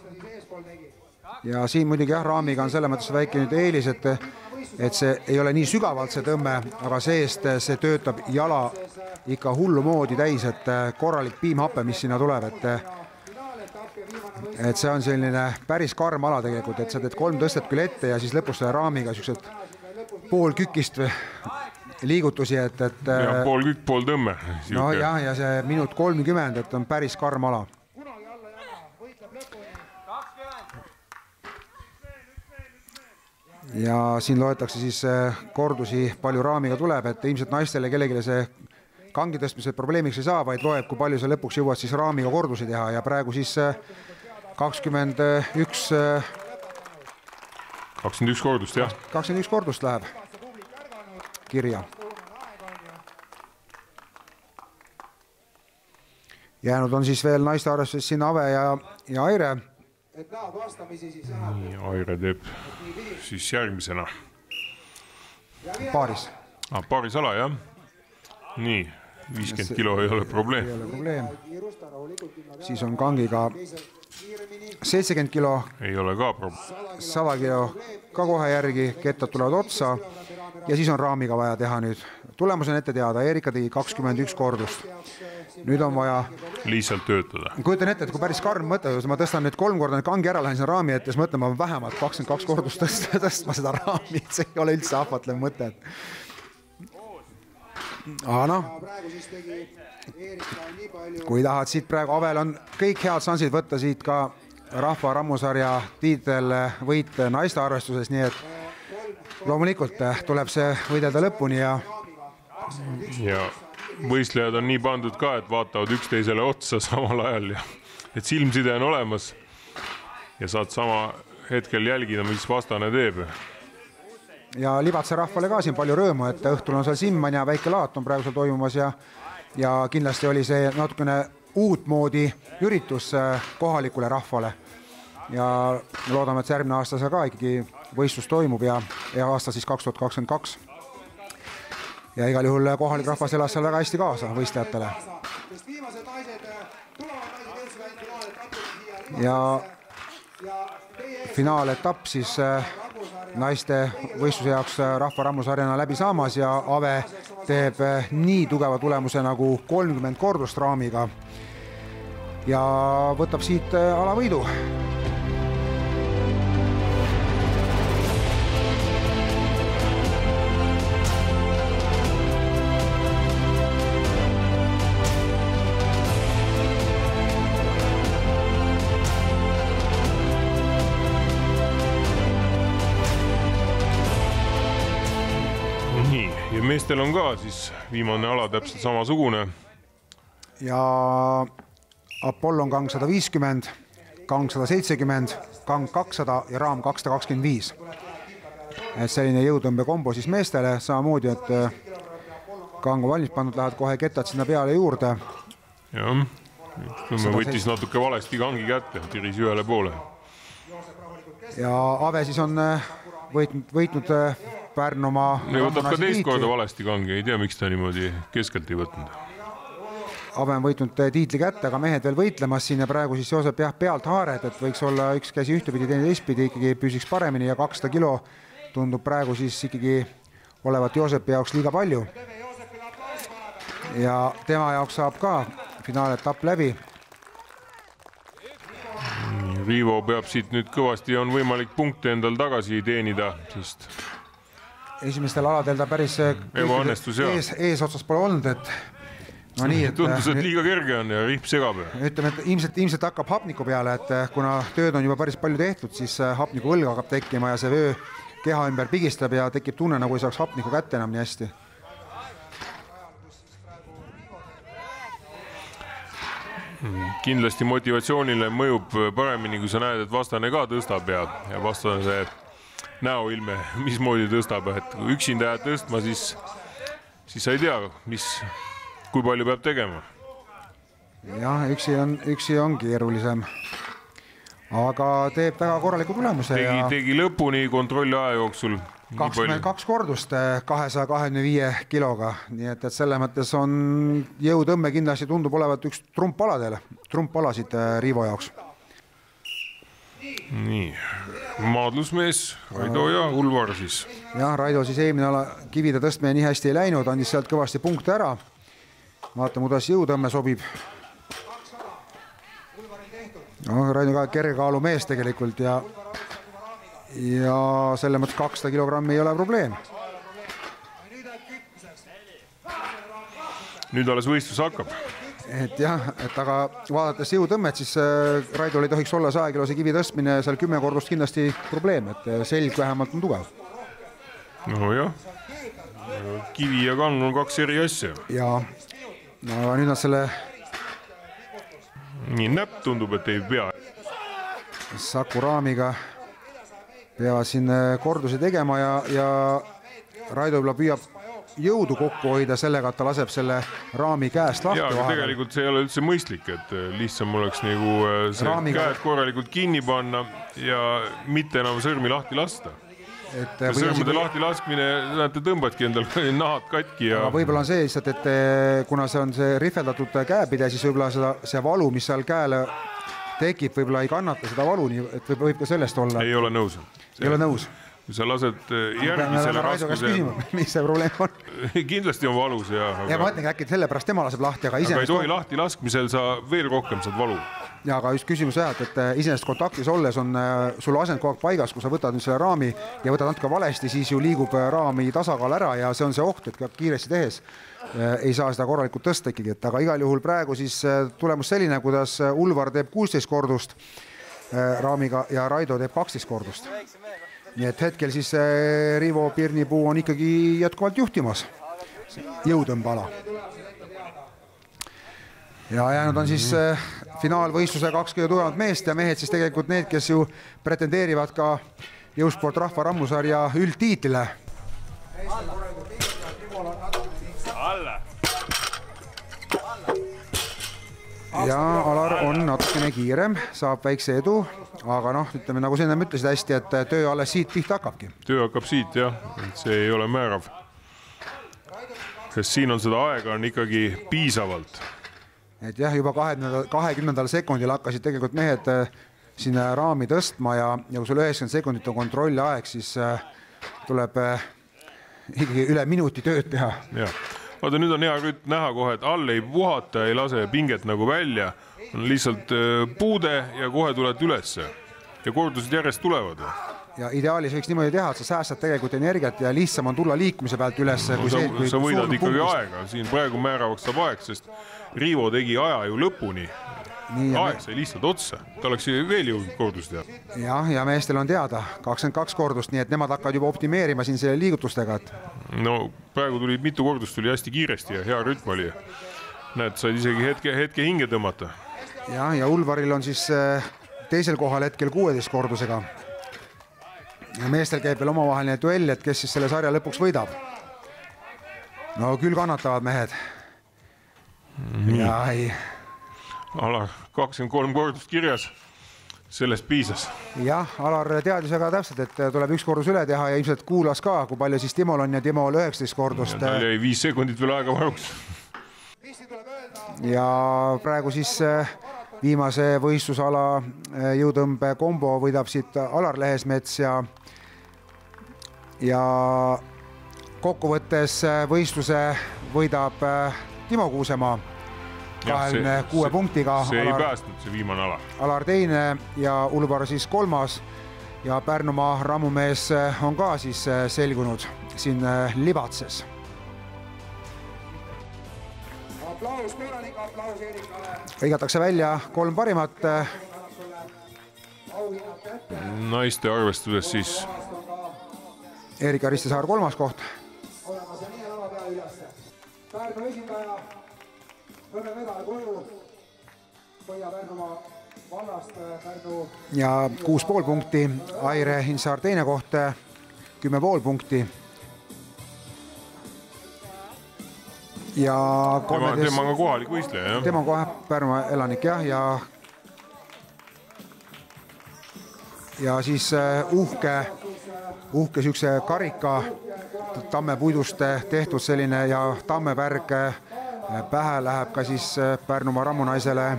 ja siin muidugi jah, raamiga on selles mõttes väike nüüd eelis, et et see ei ole nii sügavalt see tõmme, aga seest see töötab jala ikka hullumoodi täis, et korralik piimhape, mis sinna tuleb, et et see on selline päris karm ala tegelikult, et sa teed kolm tõstet küll ette ja siis lõpus selle raamiga siuksed poolkükist liigutusi, et, et. ja pool kükk, pool tõmme. nojah, ja see minut kolmkümmend, et on päris karm ala ja siin loetakse siis äh, kordusi, palju raamiga tuleb, et ilmselt naistele kellelegi see kangi tõstmise probleemiks ei saa, vaid loeb, kui palju sa lõpuks jõuad siis raamiga kordusi teha ja praegu siis äh, kakskümmend üks. Äh, kakskümmend üks kordust, jah. kakskümmend üks kordust läheb kirja. jäänud on siis veel naiste arvestuses siin Ave ja, ja Aire et näod vastamisi siis nii, Aire teeb siis järgmisena. paaris ah,. paarisala jah. nii, viiskümmend kilo ei ole probleem. ei ole probleem. siis on kangiga seitsekümmend kilo. ei ole ka probleem. sada kilo ka kohe järgi, kettad tulevad otsa ja siis on raamiga vaja teha nüüd. tulemus on ette teada, Erika tegi kakskümmend üks kordust nüüd on vaja. lihtsalt töötada. kujutan ette, et kui päris karm mõte, ma tõstan nüüd kolm korda kangi ära, lähen sinna raami ette, siis mõtlen, ma vähemalt kakskümmend kaks kordust tõstma seda raami, et see ei ole üldse ahvatlev mõte. Aga noh, kui tahad siit praegu, Avel on kõik head šansid võtta siit ka rahva rammusarja tiitelvõit naiste arvestuses, nii et loomulikult tuleb see võidelda lõpuni ja. ja võistlejad on nii pandud ka, et vaatavad üksteisele otsa samal ajal ja et silmside on olemas ja saad sama hetkel jälgida, mis vastane teeb. Ja Libatse rahvale ka siin palju rõõmu, et õhtul on seal Simman ja väike laat on praegu seal toimumas ja ja kindlasti oli see natukene uutmoodi üritus äh, kohalikule rahvale. ja loodame, et see järgmine aasta seal ka ikkagi võistlus toimub ja, ja aasta siis kaks tuhat kakskümmend kaks ja igal juhul kohalik rahvas elas seal väga hästi kaasa võistlejatele. ja finaaletapp siis äh, naiste võistluse jaoks äh, Rahva Rammusarjana läbi saamas ja Ave teeb äh, nii tugeva tulemuse nagu kolmkümmend kordust raamiga. Ja võtab siit alavõidu meestel on ka siis viimane ala täpselt samasugune. ja Apollon kang sada viiskümmend, kang sada seitsekümmend, kang kakssada ja raam kakssada kakskümmend viis. et selline jõutõmbekombo siis meestele, samamoodi, et kang on valmis pandud, lähevad kohe kettad sinna peale juurde. jah, ütleme võttis natuke valesti kangi kätte, tiris ühele poole. ja Ave siis on äh, võitnud, võitnud äh, Pärnumaa. võtab ka teist korda valesti kange, ei tea, miks ta niimoodi keskelt ei võtnud. Ave on võitnud tiitli kätte, aga mehed veel võitlemas siin ja praegu siis Joosep jah, pealt haared, et võiks olla üks käsi ühtepidi, teine teistpidi, ikkagi püsiks paremini ja kakssada kilo tundub praegu siis ikkagi olevat Joosepi jaoks liiga palju. ja tema jaoks saab ka finaaletapp läbi. Riivo peab siit nüüd kõvasti, on võimalik punkte endal tagasi teenida, sest esimestel aladel ta päris ebaõnnestus jah. ees, eesotsas pole olnud, et no nii, et tundus, et liiga kerge on ja ripp segab ütleme, et ilmselt, ilmselt hakkab hapniku peale, et eh, kuna tööd on juba päris palju tehtud, siis eh, hapnikuõlg hakkab tekkima ja see vöö keha ümber pigistab ja tekib tunne, nagu ei saaks hapnikku kätte enam nii hästi. kindlasti motivatsioonile mõjub paremini, kui sa näed, et vastane ka tõstab ja, ja vastase näoilme, mismoodi tõstab, et kui üksinda jääd tõstma, siis, siis sa ei tea, mis, kui palju peab tegema. jah, üksi on, üksi on keerulisem. aga teeb väga korraliku tulemuse. tegi ja..., tegi lõpuni kontrolli aja jooksul kakskümmend kaks kordust eh, kahesaja kahekümne viie kiloga, nii et, et selles mõttes on jõutõmme kindlasti tundub olevat üks trumpaladel, trumpalasid eh, Riivo jaoks. Nii, maadlusmees Raido ja Ulvar siis. jah, Raido siis eelmine ala kivide tõstmine nii hästi ei läinud, andis sealt kõvasti punkte ära. vaatame, kuidas jõutõmme sobib. noh, Raido ka kergekaalu mees tegelikult ja ja selles mõttes kakssada kilogrammi ei ole probleem. nüüd alles võistlus hakkab. Et jah, et aga vaadates jõutõmmet, siis äh, Raidol ei tohiks olla sajakilose kivi tõstmine seal kümme kordust kindlasti probleem, et äh, selg vähemalt on tugev. nojah, kivi ja kang on kaks eri asja. ja no aga nüüd nad selle nii näpp tundub, et ei pea. Sakuraamiga peavad siin äh, kordusi tegema ja, ja Raido võib-olla püüab jõudu kokku hoida sellega, et ta laseb selle raami käest lahti. jaa, aga tegelikult see ei ole üldse mõistlik, et äh, lihtsam oleks nagu äh, see Raamiga... käed korralikult kinni panna ja mitte enam sõrmi lahti lasta et sõrmede lahti laskmine, näete, tõmbadki endal nahad katki ja. võib-olla on see lihtsalt, et kuna see on see rihveldatud käepide, siis võib-olla seda, see valu, mis seal käele tekib, võib-olla ei kannata seda valu, nii et võib, võib ka sellest olla. ei ole nõus ei ole nõus? Kui sa lased järgi selle raskuse. mis see probleem on kindlasti on valus ja aga.... ja ma mõtlengi äkki sellepärast tema laseb lahti, aga iseenesest. ei tohi lahti laskmisel sa veel rohkem saad valu. ja aga just küsimus jah, et, et äh, iseenesest kontaktis olles on äh, sul asend kogu aeg paigas, kui sa võtad nüüd selle raami ja võtad natuke valesti, siis ju liigub raami tasakaal ära ja see on see oht, et kiiresti tehes ei saa seda korralikult tõsta ikkagi, et aga igal juhul praegu siis tulemus selline, kuidas Ulvar teeb kuusteist kordust raamiga ja Raido teeb kaksteist kordust nii et hetkel siis Rivo Pirnipuu on ikkagi jätkuvalt juhtimas jõutõmbeala. ja jäänud on siis äh, finaalvõistluse kaks kõige tugevamat meest ja mehed siis tegelikult need, kes ju pretendeerivad ka jõusport rahva rammusarja üldtiitlile. Ja Alar on natukene kiirem, saab väikse edu, aga noh, ütleme nagu sa ennem ütlesid hästi, et töö alles siit pihta hakkabki. töö hakkab siit jah, see ei ole määrav. sest siin on seda aega on ikkagi piisavalt. et jah, juba kahekümnendal, kahekümnendal sekundil hakkasid tegelikult mehed äh, sinna raami tõstma ja, ja kui sul üheksakümmend sekundit on kontrolliaeg, siis äh, tuleb äh, ikkagi üle minuti tööd teha. jah vaata nüüd on hea Rütt näha kohe, et all ei puhata, ei lase pinget nagu välja, on lihtsalt äh, puude ja kohe tuled ülesse ja kordused järjest tulevad ja ideaalis võiks niimoodi teha, et sa säästad tegelikult energiat ja lihtsam on tulla liikumise pealt üles no,. sa, sa võidad ikkagi punktist. aega, siin praegu määravaks saab aeg, sest Riivo tegi aja ju lõpuni aeg sai lihtsalt otsa, ta oleks veel jõudnud kordust teha. jah, ja meestel on teada kakskümmend kaks kordust, nii et nemad hakkavad juba optimeerima siin selle liigutustega, et. no praegu tuli mitu kordust tuli hästi kiiresti ja hea rütm oli. näed, said isegi hetke, hetke hinge tõmmata. jah, ja Ulvaril on siis äh, teisel kohal hetkel kuueteist kordusega. ja meestel käib veel omavaheline duell, et kes siis selle sarja lõpuks võidab. no küll kannatavad mehed. ja ei Alar, kakskümmend kolm kordust kirjas, sellest piisas. jah, Alar teadis väga täpselt, et tuleb üks kordus üle teha ja ilmselt kuulas ka, kui palju siis Timol on ja Timol üheksateist kordust. tal jäi viis sekundit veel aega varuks. ja praegu siis eh, viimase võistlusala eh, jõutõmbe kombo võidab siit Alar Lehesmets ja ja kokkuvõttes eh, võistluse võidab Timo Kuusemaa kahekümne kuue punktiga. see Alar, ei päästnud, see viimane ala. Alar teine ja Ulvar siis kolmas ja Pärnumaa rammumees on ka siis äh, selgunud siin äh, Libatses. aplaus, korralik aplaus Eerikale. hõigatakse välja kolm parimat. naiste arvestuses siis Erika Ristisaar kolmas koht. olemas ja nii lava peale ülesse. Pärnu esindaja, hõbemedal koju. Põhja-Pärnumaa vallast Pärnu ja kuus pool punkti, Aire Hinsaar teine koht, kümme pool punkti. ja tema, kolmeteist tema on ka kohalik võistleja jah. tema on kohe Pärnumaa elanik jah, ja ja siis äh, uhke, uhke siukse karika tammepuidust tehtud selline ja tammepärg äh, pähe läheb ka siis äh, Pärnumaa rammunaisele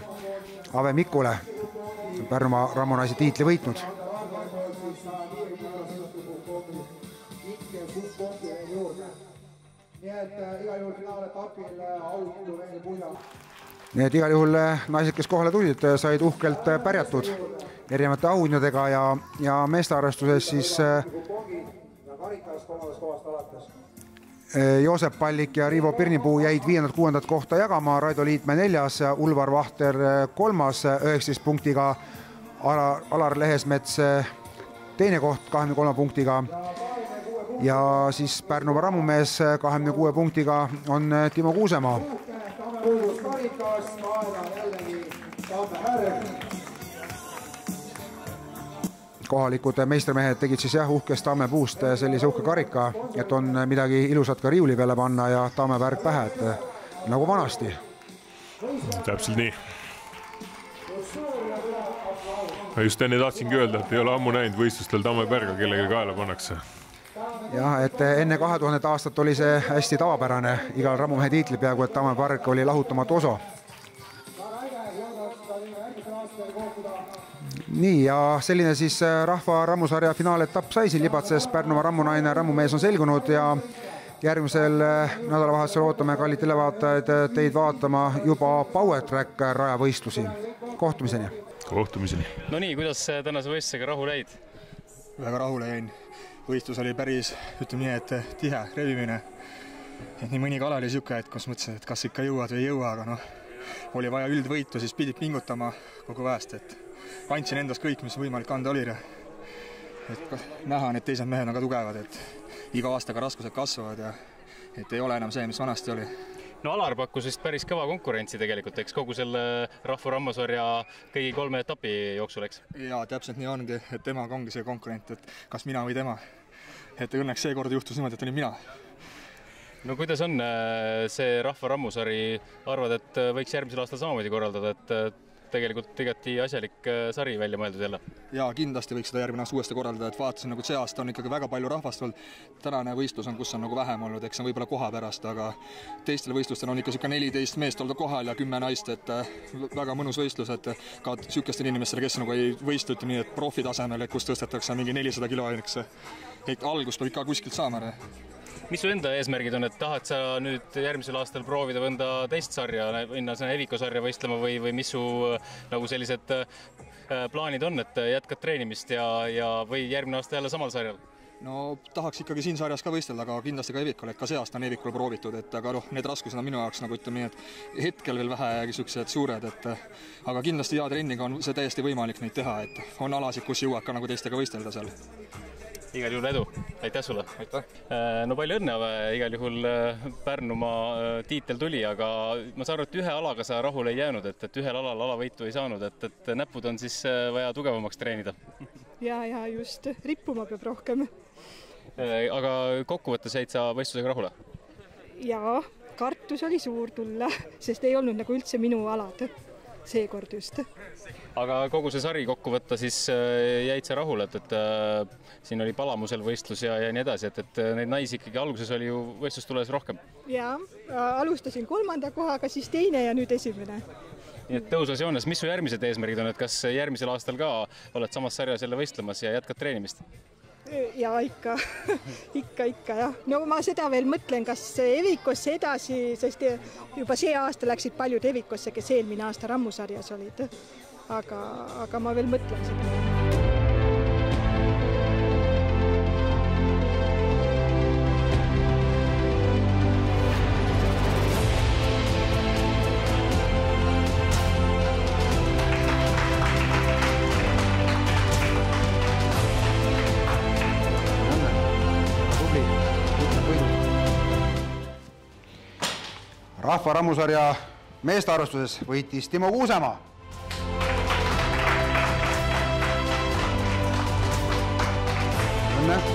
Ave Mikule, Pärnumaa rammunaise tiitli võitnud nii et äh, igal juhul äh, äh, naised, kes kohale tulid, said uhkelt äh, pärjatud erinevate auhinnadega ja, ja meeste arvestuses siis äh, karikas kolmandast kohast alates. Äh, Joosep Pallik ja Rivo Pirnipuu jäid viiendat-kuuendat kohta jagama, Raido Liitmäe neljas, Ulvar Vahter äh, kolmas üheksateist punktiga, Alar, Alar Lehesmets äh, teine koht kahekümne kolme punktiga. Ja siis Pärnumaa rammumees kahekümne kuue punktiga on Timo Kuusemaa kohalikud meistrimehed tegid siis jah uhkest tammepuust sellise uhke karika, et on midagi ilusat ka riiuli peale panna ja tammevärk pähe, et nagu vanasti täpselt nii. ma just enne tahtsingi öelda, et ei ole ammu näinud võistlustel tammepärga kellelegi kaela pannakse. jah, et enne kahe tuhandet aastat oli see hästi tavapärane, igal rammumehe tiitlil peaaegu, et tammepark oli lahutamatu osa. Nii ja selline siis äh, rahva rammusarja finaaletapp sai siin Libatses, Pärnumaa rammunaine, rammumees on selgunud ja järgmisel äh, nädalavahetusel ootame, kallid televaatajaid, teid vaatama juba Power Track rajavõistlusi. kohtumiseni kohtumiseni. no nii, kuidas tänase võistlusega rahule jäid? väga rahule jäin. võistlus oli päris, ütleme nii, et tihe rebimine. et nii mõnigi ala oli niisugune, et kus mõtlesin, et kas ikka jõuad või ei jõua, aga noh, oli vaja üldvõitu, siis pidid pingutama kogu väest, et andsin endast kõik, mis võimalik anda oli. et näha et teised mehed on ka tugevad, et iga aastaga raskused kasvavad ja et ei ole enam see, mis vanasti oli no Alar pakkus vist päris kõva konkurentsi tegelikult, eks kogu selle Rahva Rammusarja kõigi kolme etapi jooksul, eks? ja täpselt nii ongi, et temaga ongi see konkurent, et kas mina või tema. et õnneks seekord juhtus niimoodi, et olin mina no kuidas on äh, see Rahva Rammusari, arvad, et äh, võiks järgmisel aastal samamoodi korraldada, et äh, tegelikult igati asjalik äh, sari välja mõeldud jälle? ja kindlasti võiks seda järgmine aasta uuesti korraldada, et vaatasin nagu see aasta on ikkagi väga palju rahvast olnud. tänane võistlus on, kus on nagu vähem olnud, eks see on võib-olla koha pärast, aga teistel võistlustel on ikka niisugune neliteist meest olnud kohal ja kümme naist, et äh, väga mõnus võistlus, et ka niisugustele inimestele, kes nagu ei võistle, ütleme nii, et profitasemel, kus tõstetakse mingi nelisada kilo, eks see et algus peab ikka kuskilt saama. Mis su enda eesmärgid on, et tahad sa nüüd järgmisel aastal proovida mõnda teist sarja, minna sinna Eviko sarja võistlema või, või mis su äh, nagu sellised äh, plaanid on, et jätkad treenimist ja, ja või järgmine aasta jälle samal sarjal? no tahaks ikkagi siin sarjas ka võistelda, aga kindlasti ka Evikul, et ka see aasta on Evikul proovitud, et aga noh, need raskused on minu jaoks nagu ütleme nii, et hetkel veel vähe siuksed suured, et aga kindlasti hea trenniga on see täiesti võimalik neid teha, et on alasid, kus jõuad ka nagu teistega võistelda seal. Igal juhul edu, aitäh sulle! aitäh! no palju õnne, igal juhul äh, Pärnumaa äh, tiitel tuli, aga ma saan aru, et ühe alaga sa rahule ei jäänud, et, et ühel alal alavõitu ei saanud, et, et näpud on siis äh, vaja tugevamaks treenida. ja, ja just, rippuma peab rohkem aga kokkuvõttes jäid sa võistlusega rahule? ja kartus oli suur tulla, sest ei olnud nagu üldse minu alad, seekord just. aga kogu see sari kokku võtta, siis äh, jäid sa rahule, et, et äh, siin oli Palamusel võistlus ja, ja nii edasi, et, et neid naisi ikkagi alguses oli ju võistlustules rohkem. ja alustasin kolmanda kohaga, siis teine ja nüüd esimene. nii et tõusvas joones, mis su järgmised eesmärgid on, et kas järgmisel aastal ka oled samas sarjas jälle võistlemas ja jätkad treenimist? Ja ikka, ikka, ikka jah. no ma seda veel mõtlen, kas Evikosse edasi, sest juba see aasta läksid paljud Evikosse, kes eelmine aasta rammusarjas olid. aga, aga ma veel mõtlen seda rahva rammusarja meeste arvestuses võitis Timo Kuusemaa. õnne